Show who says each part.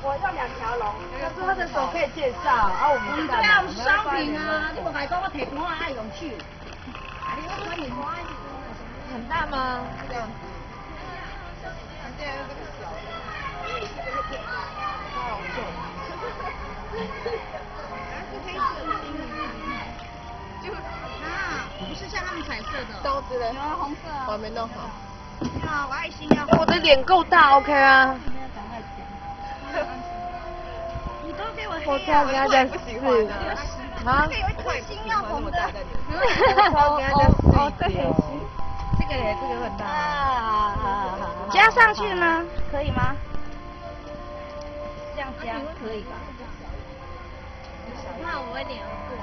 Speaker 1: 我要两条龙。可是他的手可以介绍啊，我们
Speaker 2: 对啊，有商品啊，你无甲伊讲我摕盘爱用手。啊，你我穿棉花
Speaker 1: 很大吗？
Speaker 3: 这样子。现在这个小的，它好重。是黑色的。就
Speaker 2: 啊，不是像他们彩色的。
Speaker 3: 刀子嘞？
Speaker 2: 有啊，红色。
Speaker 3: 我还没弄好。
Speaker 2: 啊，我爱心要。
Speaker 1: 我的脸够大，OK 啊。
Speaker 2: 我
Speaker 1: 我
Speaker 2: 黑啊！
Speaker 1: 超给他加
Speaker 3: 不喜欢
Speaker 1: 四
Speaker 3: 的。
Speaker 1: 啊？
Speaker 2: 有一颗心要红的。
Speaker 1: 超给他加四
Speaker 2: 哦，
Speaker 1: 这个也这个很大。
Speaker 2: 加上去呢？可以吗？这样加可以吧？
Speaker 4: 那我会脸过。